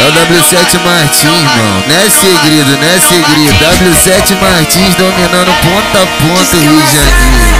É o W7 Martins, irmão. Não é segredo, não é segredo. W7 Martins dominando ponta a ponta o Rio de Janeiro.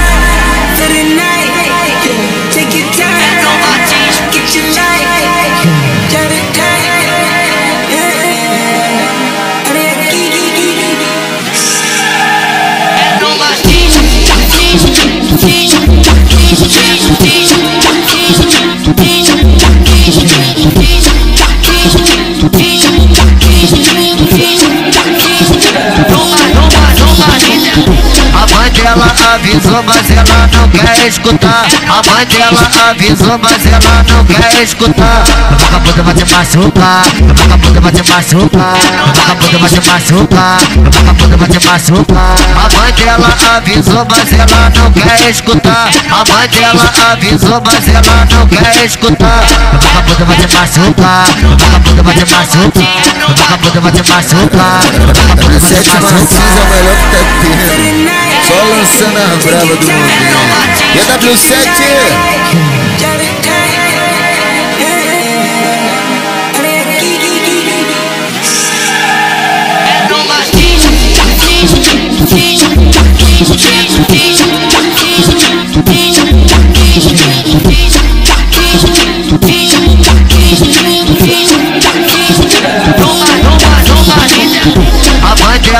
Dela avisou, mas ela não quer escutar. A mãe dela avisou, mas ela não quer escutar. Vagabundo vai te machucar, vagabundo vai te machucar, vagabundo vai te machucar, vagabundo vai te machucar. A mãe dela avisou, mas ela não quer escutar. A mãe dela avisou, mas ela não quer escutar. Vagabundo vai te machucar, vagabundo vai te machucar, vagabundo vai te machucar, vagabundo vai te W7 Martins machucar. é o melhor que tá tendo. Só lançando brava do momento. E a W7? A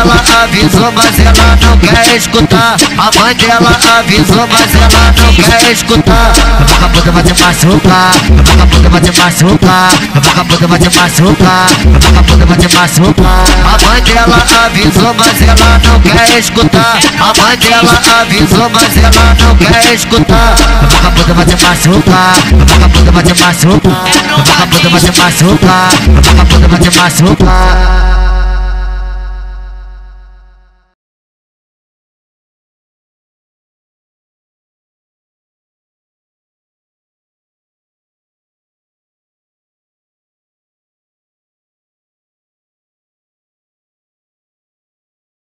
dela avisou, mas ela não quer escutar. A mãe dela avisou, mas ela não quer escutar. Vagabundo vai te machucar, vagabundo vai te machucar, vagabundo vai te machucar, vagabundo vai te machucar. A mãe dela avisou, mas ela não quer escutar. A mãe dela avisou, mas ela não quer escutar. Vagabundo vai te machucar, vagabundo vai te machucar, vagabundo vai te machucar, vagabundo vai te machucar.